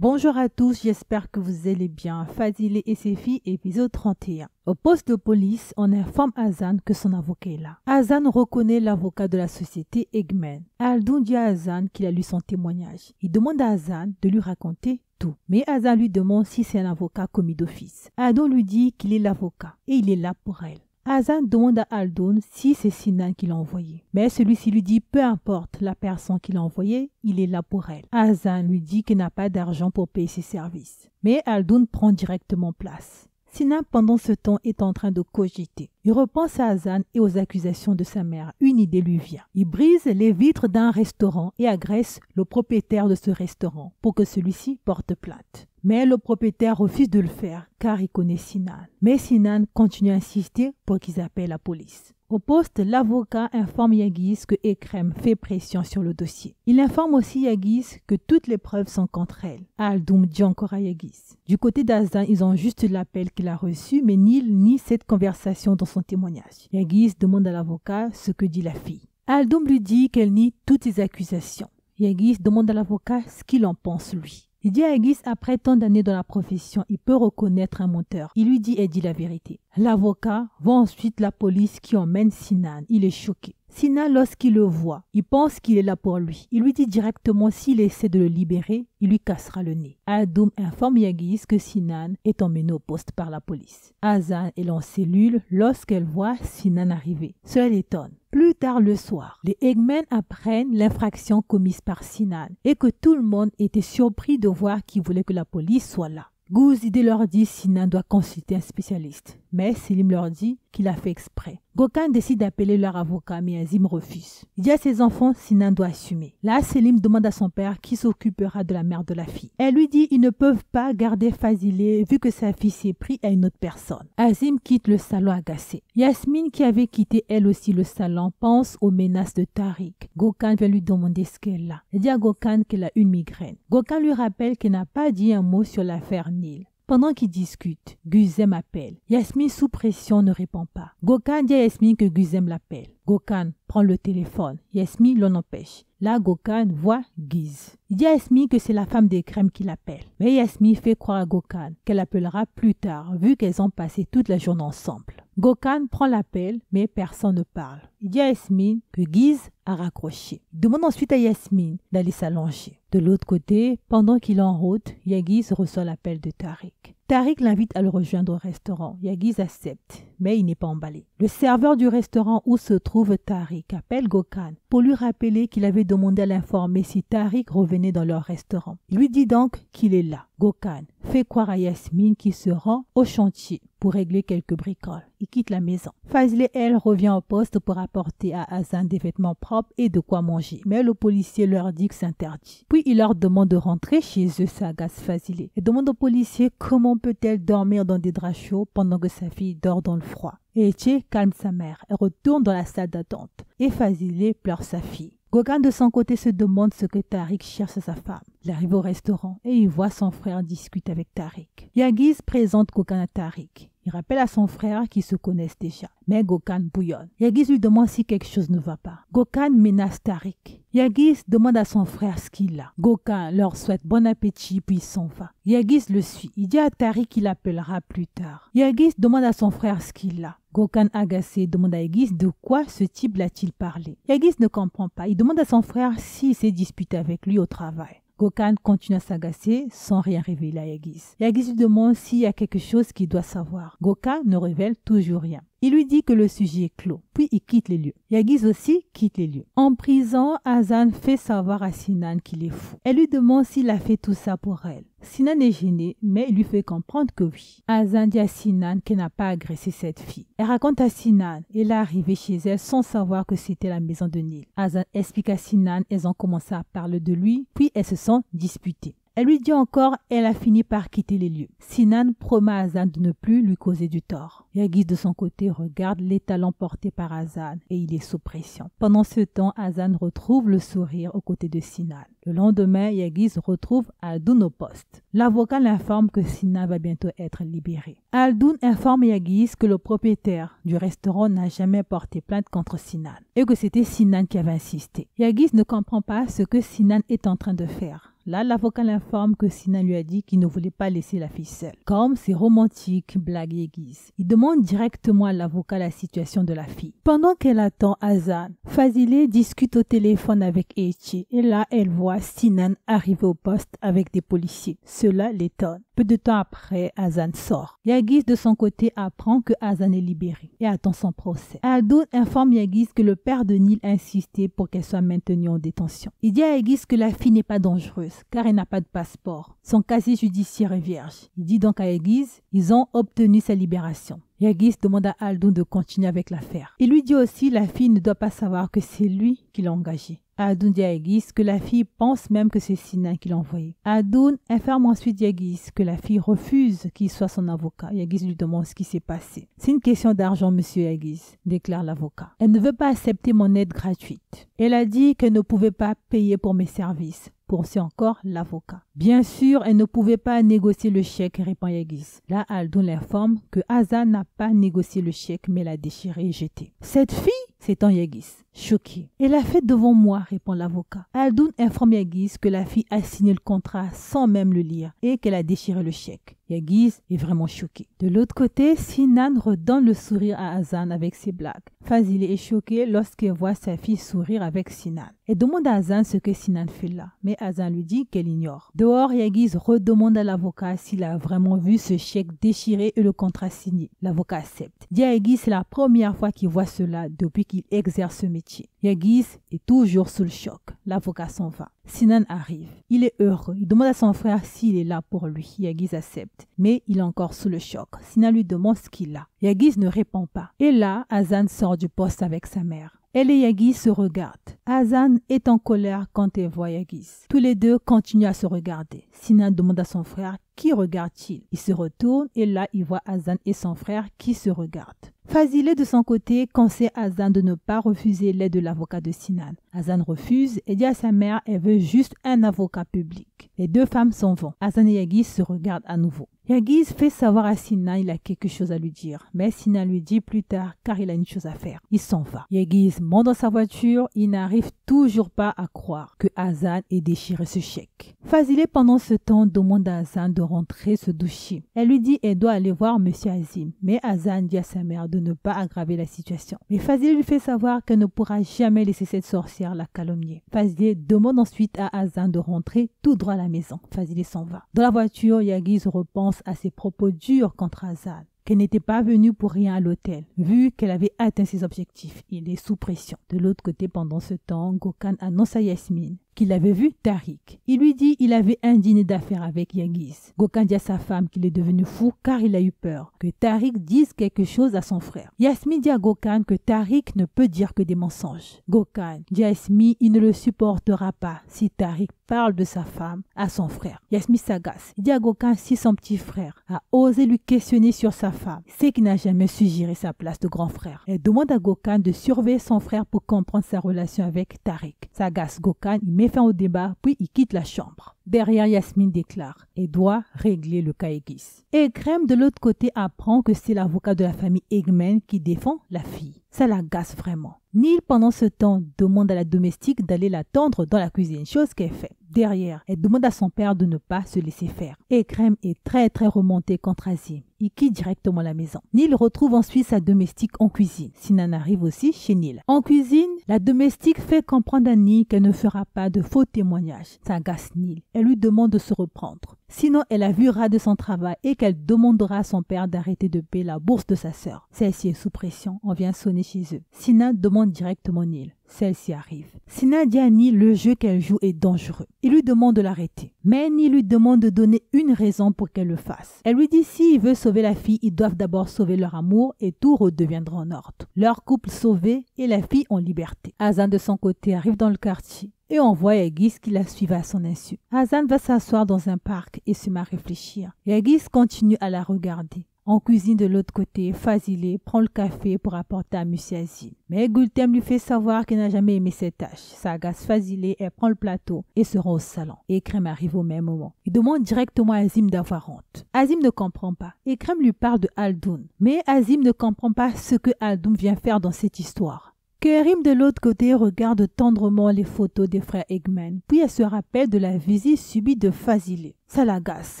Bonjour à tous, j'espère que vous allez bien. Fazile et ses filles, épisode 31. Au poste de police, on informe Hazan que son avocat est là. Hazan reconnaît l'avocat de la société Eggman. Aldoun dit à Hazan qu'il a lu son témoignage. Il demande à Hazan de lui raconter tout. Mais Hazan lui demande si c'est un avocat commis d'office. Aldoun lui dit qu'il est l'avocat et il est là pour elle. Hazan demande à Aldoun si c'est Sinan qui l'a envoyé. Mais celui-ci lui dit peu importe la personne qui l'a envoyé, il est là pour elle. Hazan lui dit qu'il n'a pas d'argent pour payer ses services. Mais Aldoun prend directement place. Sinan, pendant ce temps, est en train de cogiter. Il repense à Hazan et aux accusations de sa mère. Une idée lui vient. Il brise les vitres d'un restaurant et agresse le propriétaire de ce restaurant pour que celui-ci porte plainte. Mais le propriétaire refuse de le faire car il connaît Sinan. Mais Sinan continue à insister pour qu'ils appellent la police. Au poste, l'avocat informe Yagis que Ekrem fait pression sur le dossier. Il informe aussi Yagis que toutes les preuves sont contre elle. Aldoum dit encore à Yagis. Du côté d'Azan, ils ont juste l'appel qu'il a reçu, mais ni ni cette conversation dans son témoignage. Yagis demande à l'avocat ce que dit la fille. Aldoum lui dit qu'elle nie toutes ces accusations. Yagis demande à l'avocat ce qu'il en pense lui. Il dit à Aegis, après tant d'années dans la profession, il peut reconnaître un menteur. Il lui dit et dit la vérité. L'avocat voit ensuite la police qui emmène Sinan. Il est choqué. Sinan, lorsqu'il le voit, il pense qu'il est là pour lui. Il lui dit directement s'il essaie de le libérer, il lui cassera le nez. Adoum informe Yagis que Sinan est emmené au poste par la police. Azan est en cellule lorsqu'elle voit Sinan arriver. Cela l'étonne. Plus tard le soir, les Eggmen apprennent l'infraction commise par Sinan et que tout le monde était surpris de voir qu'il voulait que la police soit là. Gouzide leur dit Sinan doit consulter un spécialiste, mais Selim leur dit qu'il a fait exprès. Gokan décide d'appeler leur avocat, mais Azim refuse. Il dit à ses enfants, Sinan doit assumer. Là, Selim demande à son père qui s'occupera de la mère de la fille. Elle lui dit ils ne peuvent pas garder Fazile vu que sa fille s'est pris à une autre personne. Azim quitte le salon agacé. Yasmine, qui avait quitté elle aussi le salon, pense aux menaces de Tariq. Gokan vient lui demander ce qu'elle a. Elle dit à Gokan qu'elle a une migraine. Gokan lui rappelle qu'elle n'a pas dit un mot sur l'affaire Nil. Pendant qu'ils discutent, Guzem appelle. Yasmine sous pression ne répond pas. Gokan dit à Yasmine que Guzem l'appelle. Gokan prend le téléphone. Yasmine l'en empêche. Là, Gokan voit Giz. Il dit à Yasmine que c'est la femme des crèmes qui l'appelle. Mais Yasmine fait croire à Gokan qu'elle appellera plus tard, vu qu'elles ont passé toute la journée ensemble. Gokan prend l'appel, mais personne ne parle. Il dit à Yasmine que Giz a raccroché. Il demande ensuite à Yasmine d'aller s'allonger. De l'autre côté, pendant qu'il est en route, Yagiz reçoit l'appel de Tariq. Tariq l'invite à le rejoindre au restaurant. Yagiz accepte, mais il n'est pas emballé. Le serveur du restaurant où se trouve Tariq appelle Gokan pour lui rappeler qu'il avait demandé à l'informer si Tariq revenait dans leur restaurant. Il lui dit donc qu'il est là. Gokan fait croire à Yasmine qu'il se rend au chantier pour régler quelques bricoles. Il quitte la maison. Fazle, elle, revient au poste pour apporter à Hazan des vêtements propres et de quoi manger. Mais le policier leur dit que c'est interdit. Puis il leur demande de rentrer chez eux, ça agace Fazile. Il demande au policier comment peut-elle dormir dans des draps chauds pendant que sa fille dort dans le froid. Et calme sa mère. Elle retourne dans la salle d'attente. Et Fazile pleure sa fille. Gogan de son côté se demande ce que Tariq cherche à sa femme. Il arrive au restaurant et il voit son frère discuter avec Tariq. Yagiz présente Gokan à Tariq. Il rappelle à son frère qu'ils se connaissent déjà. Mais Gokan bouillonne. Yagiz lui demande si quelque chose ne va pas. Gokan menace Tariq. Yagiz demande à son frère ce qu'il a. Gokan leur souhaite bon appétit puis s'en va. Yagiz le suit. Il dit à Tariq qu'il appellera plus tard. Yagiz demande à son frère ce qu'il a. Gokan agacé demande à Yagis de quoi ce type l'a-t-il parlé. Yagis ne comprend pas. Il demande à son frère s'il s'est disputé avec lui au travail. Gokan continue à s'agacer sans rien révéler à Yagis. Yagis lui demande s'il y a quelque chose qu'il doit savoir. Gokan ne révèle toujours rien. Il lui dit que le sujet est clos, puis il quitte les lieux. Yagiz aussi quitte les lieux. En prison, Hazan fait savoir à Sinan qu'il est fou. Elle lui demande s'il a fait tout ça pour elle. Sinan est gêné, mais il lui fait comprendre que oui. Hazan dit à Sinan qu'elle n'a pas agressé cette fille. Elle raconte à Sinan, elle est arrivée chez elle sans savoir que c'était la maison de Nil. Hazan explique à Sinan, elles ont commencé à parler de lui, puis elles se sont disputées. Elle lui dit encore, elle a fini par quitter les lieux. Sinan promet à Hazan de ne plus lui causer du tort. Yagis de son côté regarde les talents portés par Hazan et il est sous pression. Pendant ce temps, Hazan retrouve le sourire aux côtés de Sinan. Le lendemain, Yagis retrouve Aldoun au poste. L'avocat l'informe que Sinan va bientôt être libéré. Aldoun informe Yagis que le propriétaire du restaurant n'a jamais porté plainte contre Sinan et que c'était Sinan qui avait insisté. Yagis ne comprend pas ce que Sinan est en train de faire. Là, l'avocat l'informe que Sinan lui a dit qu'il ne voulait pas laisser la fille seule. Comme c'est romantique, blague aiguise. Il demande directement à l'avocat la situation de la fille. Pendant qu'elle attend Azan, Fazile discute au téléphone avec Eichi et là, elle voit Sinan arriver au poste avec des policiers. Cela l'étonne. Peu de temps après, Azan sort. Yagis de son côté apprend que Azan est libéré et attend son procès. Aldoun informe Yagis que le père de Nil a insisté pour qu'elle soit maintenue en détention. Il dit à Yagis que la fille n'est pas dangereuse car elle n'a pas de passeport. Son casier judiciaire est vierge. Il dit donc à Yagis, ils ont obtenu sa libération. Yagis demande à Aldoun de continuer avec l'affaire. Il lui dit aussi la fille ne doit pas savoir que c'est lui qui l'a engagée. Adoun dit à Yagis que la fille pense même que c'est Sinan qui l'a envoyé. Adoun informe ensuite Yagis que la fille refuse qu'il soit son avocat. Yagis lui demande ce qui s'est passé. C'est une question d'argent, monsieur Yagis, déclare l'avocat. Elle ne veut pas accepter mon aide gratuite. Elle a dit qu'elle ne pouvait pas payer pour mes services poursuit encore l'avocat. Bien sûr, elle ne pouvait pas négocier le chèque, répond Yagis. Là, Aldoun l'informe que Hazan n'a pas négocié le chèque, mais l'a déchiré et jeté. Cette fille s'étend Yagis, choqué. Elle l'a fait devant moi, répond l'avocat. Aldoun informe Yagis que la fille a signé le contrat sans même le lire et qu'elle a déchiré le chèque. Yagis est vraiment choqué. De l'autre côté, Sinan redonne le sourire à Hazan avec ses blagues. Fazil est choqué lorsqu'elle voit sa fille sourire avec Sinan. Elle demande à Hazan ce que Sinan fait là, mais Hazan lui dit qu'elle ignore. Dehors, Yagis redemande à l'avocat s'il a vraiment vu ce chèque déchiré et le contrat signé. L'avocat accepte. Dit à Yagis c'est la première fois qu'il voit cela depuis qu'il exerce ce métier. Yagis est toujours sous le choc. L'avocat s'en va. Sinan arrive. Il est heureux. Il demande à son frère s'il est là pour lui. Yagis accepte. Mais il est encore sous le choc. Sinan lui demande ce qu'il a. Yagis ne répond pas. Et là, Hazan sort du poste avec sa mère. Elle et Yagis se regardent. Hazan est en colère quand elle voit Yagis. Tous les deux continuent à se regarder. Sinan demande à son frère qui regarde-t-il? Il se retourne et là il voit Hazan et son frère qui se regardent. Fazile de son côté conseille Hazan de ne pas refuser l'aide de l'avocat de Sinan. Hazan refuse et dit à sa mère elle veut juste un avocat public. Les deux femmes s'en vont. Hazan et Yagis se regardent à nouveau. Yagis fait savoir à Sinan il a quelque chose à lui dire, mais Sinan lui dit plus tard car il a une chose à faire. Il s'en va. Yagis monte dans sa voiture, il n'arrive toujours pas à croire que Hazan ait déchiré ce chèque. Fazile pendant ce temps demande à Hazan de rentrer se doucher. Elle lui dit elle doit aller voir Monsieur Azim, mais Hazan dit à sa mère de ne pas aggraver la situation. Mais Fazile lui fait savoir qu'elle ne pourra jamais laisser cette sorcière la calomnier. Fazile demande ensuite à Hazan de rentrer tout droit à la maison. Fazile s'en va. Dans la voiture, Yagis repense à ses propos durs contre Hazan qu'elle n'était pas venue pour rien à l'hôtel, vu qu'elle avait atteint ses objectifs. Il est sous pression. De l'autre côté, pendant ce temps, Gokan annonce à Yasmine qu'il avait vu Tariq. Il lui dit qu'il avait un dîner d'affaires avec Yagis. Gokan dit à sa femme qu'il est devenu fou car il a eu peur que Tariq dise quelque chose à son frère. Yasmine dit à Gokan que Tariq ne peut dire que des mensonges. Gokan dit à Yasmine il ne le supportera pas si Tariq parle de sa femme à son frère. Yasmine s'agace. Il dit à Gokan si son petit frère a osé lui questionner sur sa femme, c'est qu'il n'a jamais su gérer sa place de grand frère. Elle demande à Gokan de surveiller son frère pour comprendre sa relation avec Tariq. S'agace Gokan, il met fin au débat, puis il quitte la chambre. Derrière, Yasmine déclare et doit régler le cas Aegis. Ekrem, de l'autre côté, apprend que c'est l'avocat de la famille Egmen qui défend la fille. Ça l'agace vraiment. Neil, pendant ce temps, demande à la domestique d'aller l'attendre dans la cuisine, chose qu'elle fait. Derrière, elle demande à son père de ne pas se laisser faire. Ekrem est très très remonté contre Azim. Il quitte directement la maison. Neil retrouve ensuite sa domestique en cuisine. Sinan arrive aussi chez Neil. En cuisine, la domestique fait comprendre à Neil qu'elle ne fera pas de faux témoignages. Ça agace Neil. Elle lui demande de se reprendre. Sinon, elle a vu ras de son travail et qu'elle demandera à son père d'arrêter de payer la bourse de sa sœur. Celle-ci est sous pression. On vient sonner chez eux. Sinan demande directement Neil. Celle-ci arrive. Sinan dit à Neil le jeu qu'elle joue est dangereux. Il lui demande de l'arrêter. Mais Neil lui demande de donner une raison pour qu'elle le fasse. Elle lui dit s'il veut sauver la fille, ils doivent d'abord sauver leur amour et tout redeviendra en ordre. Leur couple sauvé et la fille en liberté. Hazan de son côté arrive dans le quartier et on voit Yagis qui la suivait à son insu. Hazan va s'asseoir dans un parc et se met à réfléchir. Yagis continue à la regarder. En cuisine de l'autre côté, Fazile prend le café pour apporter à Azim. Mais Gultem lui fait savoir qu'il n'a jamais aimé cette tâche. Ça agace Fazile, elle prend le plateau et se rend au salon. Ekrem arrive au même moment. Il demande directement à Azim d'avoir honte. Azim ne comprend pas. Ekrem lui parle de Aldoun. Mais Azim ne comprend pas ce que Aldoun vient faire dans cette histoire. Kerim de l'autre côté regarde tendrement les photos des frères Eggman, puis elle se rappelle de la visite subie de Fazile. Ça l'agace.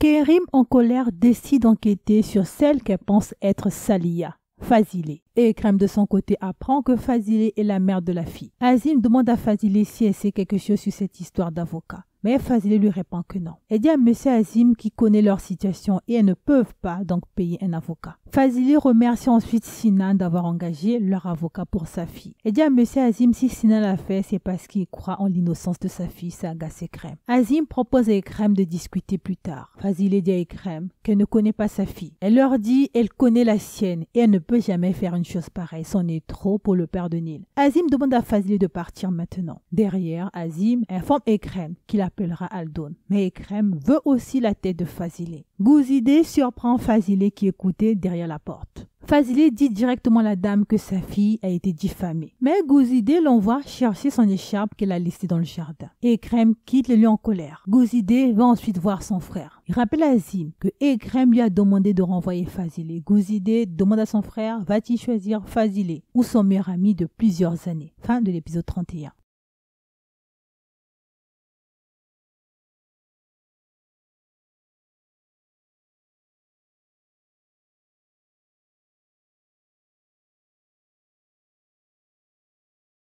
Kerim en colère décide d'enquêter sur celle qu'elle pense être Salia. Fazile. Et Ekrem de son côté apprend que Fazile est la mère de la fille. Azim demande à Fazile si elle sait quelque chose sur cette histoire d'avocat. Mais Fazile lui répond que non. Elle dit à M. Azim qui connaît leur situation et elles ne peuvent pas donc payer un avocat. Fazile remercie ensuite Sinan d'avoir engagé leur avocat pour sa fille. Elle dit à M. Azim si Sinan l'a fait, c'est parce qu'il croit en l'innocence de sa fille, ça agace Ekrem. Azim propose à Ekrem de discuter plus tard. Fazile dit à Ekrem qu'elle ne connaît pas sa fille. Elle leur dit elle connaît la sienne et elle ne peut jamais faire une chose pareille. C'en est trop pour le père de Nil. Azim demande à Fazile de partir maintenant. Derrière, Azim informe Ekrem qu'il appellera Aldon. Mais Ekrem veut aussi la tête de Fazile. Gouzide surprend Fazile qui écoutait derrière la porte. Fazile dit directement à la dame que sa fille a été diffamée. Mais Gouzide l'envoie chercher son écharpe qu'elle a laissée dans le jardin. Ekrem quitte le lieu en colère. Gouzide va ensuite voir son frère. Il rappelle à Azim que Ekrem lui a demandé de renvoyer Fazile. Gouzide demande à son frère va-t-il choisir Fazile ou son meilleur ami de plusieurs années? Fin de l'épisode 31.